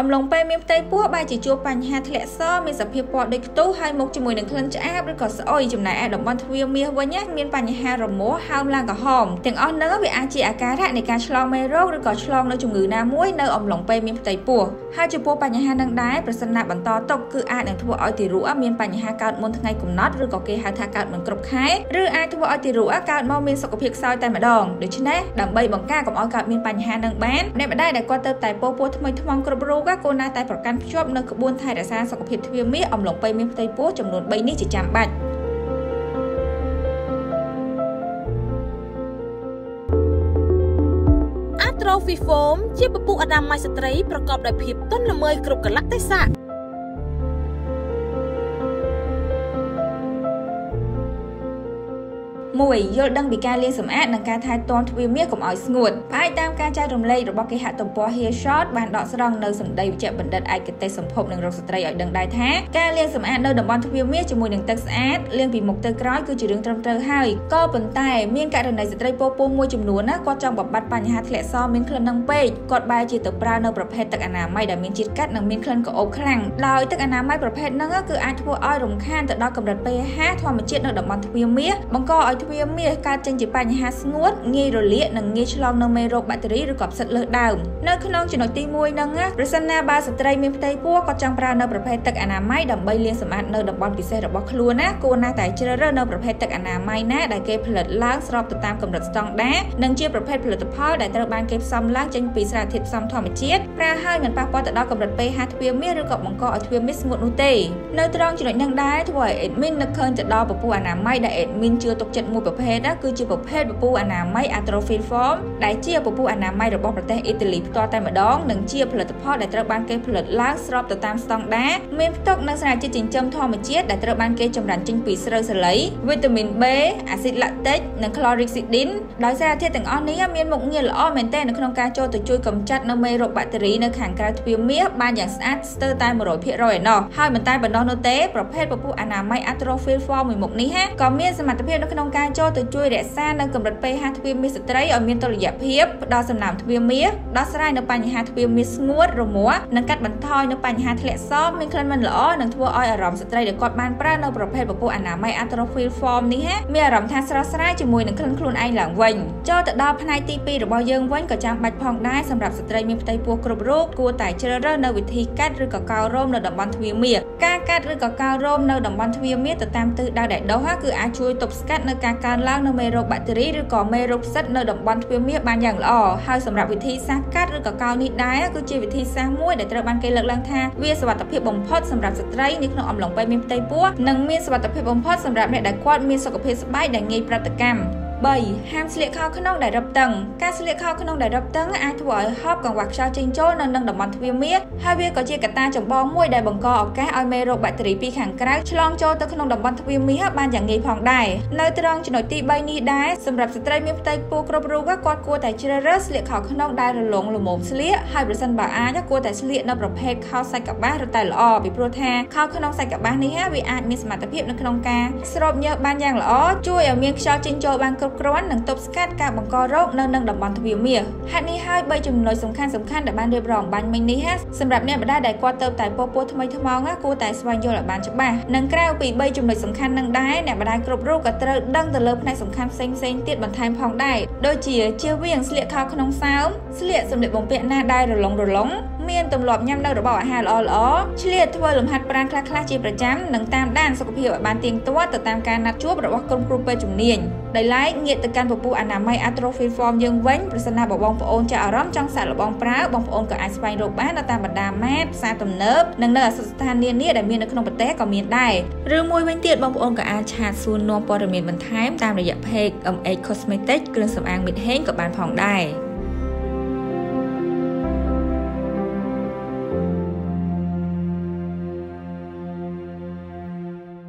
អំឡុងពេលមានផ្ទៃពោះបែរជាជួបបញ្ហាធ្លាក់សមានសភាពពណ៌ដូចខ្ទុះហើយមុខជាមួយនឹងក្លិនឆ្អាបឬក៏ស្អុយចំណែកឯតំបន់ទ្វារមាសវិញមានបញ្ហារមាស់ហើមឡើងក្រហមទាំងអស់ហ្នឹងវាអាចជាអាការៈនៃការឆ្លងមេរោគឬក៏ឆ្លងនៅជំងឺណាមួយនៅអំឡុងពេលមានផ្ទៃពោះហើយចំពោះបញ្ហានឹងដែរប្រសិនណាបន្តទុកគឺអាចនឹងធ្វើឲ្យទារកមានបញ្ហាកើតមុនថ្ងៃកំណត់ឬក៏គេហៅថាកើតមិនគ្រប់ខែឬអាចធ្វើឲ្យទារកកើតមកមានសុខភាពខ្សោយតែម្ដងដូច្នេះដើម្បីបង្ការកុំឲ្យកើតមានបញ្ហានឹងបានអ្នកម្ដាយដែលគាត់ទៅតែពោះពោះថ្មីថ្មងគ្រប់រូបគួរណាតែប្រកាន់ភ្ជាប់នៅក្បួនថែរក្សាសុខភាពទ្វារមាសអំឡុងពេលមានផ្ទៃពោះចំនួន3នេះជាចាំបាច់អាត្រូហ្វីហ្វូមជាពពុះអនាម័យស្ត្រីប្រកបដោយភាពទន់ល្មើយគ្រប់កលៈទេសៈ 1យល់ដឹងពីការលាងសម្អាតនិងការថែទាំទ្វារមាសកុំឲ្យស្ងួតផ្អែកតាមការចែករំលែករបស់គេហទំព័រ Hair Shot បានដកស្រង់នៅសម្ដីវិជ្ជបណ្ឌិតឯកទេសសម្ភពនិងរោគស្ត្រីឲ្យដឹងដែរថាការលាងសម្អាតនៅតំបន់ទ្វារមាសជាមួយនឹងទឹកស្អាតលាងពីមុខទៅក្រោយគឺជារឿងត្រឹមត្រូវហើយក៏ប៉ុន្តែមានករណីស្ត្រីពោពោះមួយចំនួនណាគាត់ចង់បំបត្តិបញ្ហាធ្លាក់សមានក្លិននឹងពេកគាត់បែរជាទៅប្រើនៅប្រភេទទឹកអនាម័យដែលមានជាតិកាត់និងមានក្លិនក្រអូបខ្លាំងដោយទឹកអនាម័យប្រភេទហ្នឹងគឺអាចធ្វើឲ្យរំខានទៅដល់កម្រិត pH ធម្មជាតិនៅតំបន់ទ្វារមាសបង្កឲ្យទ្វារមាសកើតចេញជាបញ្ហាស្ងួតងាយរលាកនិងងាយឆ្លងនៅមេរោគបាក់តេរីឬក៏ផ្សិតលើសដើមនៅក្នុងចំណុចទី1ហ្នឹងប្រសិនណាបើស្ត្រីមានផ្ទៃពោះក៏ចង់ប្រើនៅប្រភេទទឹកអនាម័យដើម្បីលាងសម្អាតនៅតំបន់ពិសេសរបស់ខ្លួនណាគួរណាស់តែជ្រើសរើសនៅប្រភេទទឹកអនាម័យណាដែលគេផលិតឡើងស្របទៅតាមកម្រិតស្តង់ដារនិងជាប្រភេទផលិតផលដែលត្រូវបានគេផ្សំឡើងចេញពីសារធាតុផ្សំធម្មជាតិប្រើហើយមិនប៉ះពាល់ទៅដល់កម្រិត pH ទ្វារមាសឬក៏បង្កឲ្យទ្វារមាសស្ងួតនោះទេនៅត្រង់ចំណុចហ្នឹងដែរធ្វើឲ្យ admin នឹកឃើញទៅដល់ពពុះអនាម័យដែល admin ជឿទុកចិត្តមួយប្រភេទណាគឺជាប្រភេទពពុះអនាម័យ Atrophin Form ដែលជាពពុះអនាម័យរបស់ប្រទេសអ៊ីតាលីផ្ទាល់តែម្ដងនិងជាផលិតផលដែលត្រូវបានគេផលិតឡើងស្របទៅតាមស្តង់ដារមានផ្ទុកនូវសារជាតិចិញ្ចឹមធម្មជាតិដែលត្រូវបានគេចម្រាញ់ចេញពីស្រូវសាលីវីតាមីន B អាស៊ីតឡាក់ទិកនិង chlorhexidine ដោយសារធាតុទាំងអស់នេះមានមុខងារល្អមែនទែននៅក្នុងការចូលទៅជួយកម្ចាត់នៅមេរោគបាក់តេរីនៅខាងក្រៅទ្វារមាសបានយ៉ាងស្អាតស្ទើរតែ100%ឯណោះហើយមិនតែប៉ុណ្ណោះនោះទេប្រភេទពពុះអនាម័យ Atrophin Form មួយមុខនេះហាក៏មានសមត្ថភាពនៅក្នុងការចូលទៅជួយរក្សានៅកម្រិត pH ទ្វារមាសស្ត្រីឲ្យមានតុល្យភាពផ្ដល់សំណើមទ្វារមាសដោះស្រាយនៅបញ្ហាទ្វារមាសស្ងួតរមាស់និងកាត់បន្ថយនៅបញ្ហាធ្លាក់សមានក្លិនមិនល្អនិងធ្វើឲ្យអារម្មណ៍ស្ត្រីដែលគាត់បានប្រើនៅប្រភេទពពុះអនាម័យ Atrophin Form នេះហាមានអារម្មណ៍ថាស្រស់ស្រាយជាមួយនឹងក្លិនខ្លួនឯងឡើងវិញចូលទៅដល់ផ្នែកទី2របស់យើងវិញក៏ចាំបាច់ផងដែរសម្រាប់ស្ត្រីមានផ្ទៃពោះគ្រប់រូបគួរតែជ្រើសរើសនៅវិធីកាត់ឬក៏កោររោមនៅតំបន់ទ្វារមាសការកាត់ឬក៏កោររោមនៅតំបន់ទ្វារមាសទៅតាមទិសដៅដែលដុះគឺអាចជួយទប់ស្កាត់នៅការកើនឡើងនៅមេរោគបាក់តេរីឬក៏មេរោគផ្សិតនៅតំបន់ទ្វារមាសបានយ៉ាងល្អហើយសម្រាប់វិធីសាស្ត្រកាត់ឬក៏កោរនេះដែរគឺជាវិធីសាស្ត្រមួយដែលត្រូវបានគេលើកឡើងថាវាសុវត្ថិភាពបំផុតសម្រាប់ស្ត្រីនៅក្នុងអំឡុងពេលមានផ្ទៃពោះនិងមានសុវត្ថិភាពបំផុតសម្រាប់អ្នកដែលគាត់មានសុខភាពស្បែកដែលងាយប្រតិកម្ម 3ហាមស្លៀកខោក្នុងដែលរឹបតឹងការស្លៀកខោក្នុងដែលរឹបតឹងអាចធ្វើឲ្យហប់កង្វះខ្យល់ចេញចូលនៅនឹងតំបន់ទ្វារមាសហើយវាក៏ជាកត្តាចម្បងមួយដែលបង្កឱកាសឲ្យមេរោគបាក់តេរីពីខាងក្រៅឆ្លងចូលទៅក្នុងតំបន់ទ្វារមាសបានយ៉ាងងាយផងដែរនៅត្រង់ចំណុចទី3នេះដែរសម្រាប់ស្ត្រីមានផ្ទៃពោះគ្រប់រូបគាត់គួរតែជ្រើសរើសស្លៀកខោក្នុងដែលរលុងល្មមស្លៀកហើយប្រសិនបើអាចគួរតែស្លៀកនៅប្រភេទខោសាច់កបាសឬតែល្អពីព្រោះថាខោក្នុងសាច់កបាសនេះវាអាចមានសមត្ថភាពនៅក្នុងការស្រូបញើសបានយ៉ាងល្អជួយឲ្យមានខ្យល់ចេញចូលបានគ្រប់គ្រាន់និងទប់ស្កាត់ការបង្ករោគនៅនឹងតំបន់ទ្វារមាសហេតុនេះហើយបីចំណុចសំខាន់សំខាន់ដែលបានរៀបរាប់បាញ់មិញនេះសម្រាប់អ្នកម្ដាយដែលគាត់ទៅតែពោពោះថ្មីថ្មោងគួរតែស្វែងយល់ឲ្យបានច្បាស់និងក្រៅពីបីចំណុចសំខាន់នឹងដែរអ្នកម្ដាយគ្រប់រូបក៏ត្រូវដឹងទៅលើផ្នែកសំខាន់ផ្សេងផ្សេងទៀតបន្ថែមផងដែរដូចជាជៀសវាងស្លៀកខោក្នុងសើមស្លៀកសម្លៀកបំពាក់ណាដែលរលុងរលុង មានទម្លាប់ញ៉ាំនៅរបស់អាហារល្អល្អឆ្លៀតធ្វើលំហាត់ប្រាណខ្លះៗជាប្រចាំនិងតាមដានសុខភាពឲ្យបានទៀងទាត់ទៅតាមការណាត់ជួបរបស់ក្រុមគ្រូពេទ្យជំនាញដោយឡែកងាកទៅកាន់ពពុះអនាម័យ Atrophy Form យើងវិញប្រសិនណាបងប្អូនចាក់អារម្មណ៍ចង់សាកល្បងប្រើបងប្អូនក៏អាចស្វែងរកបាននៅតាមបណ្ដាម៉ាតផ្សារទំនើបនិងនៅអាសយដ្ឋាននានាដែលមាននៅក្នុងប្រទេសក៏មានដែរឬមួយវិញទៀតបងប្អូនក៏អាចឆាតសួរនាំព័ត៌មានបន្ថែមតាមរយៈ page MH Cosmetics គ្រឿងសម្អាងមិត្តហេងក៏បានផងដែរ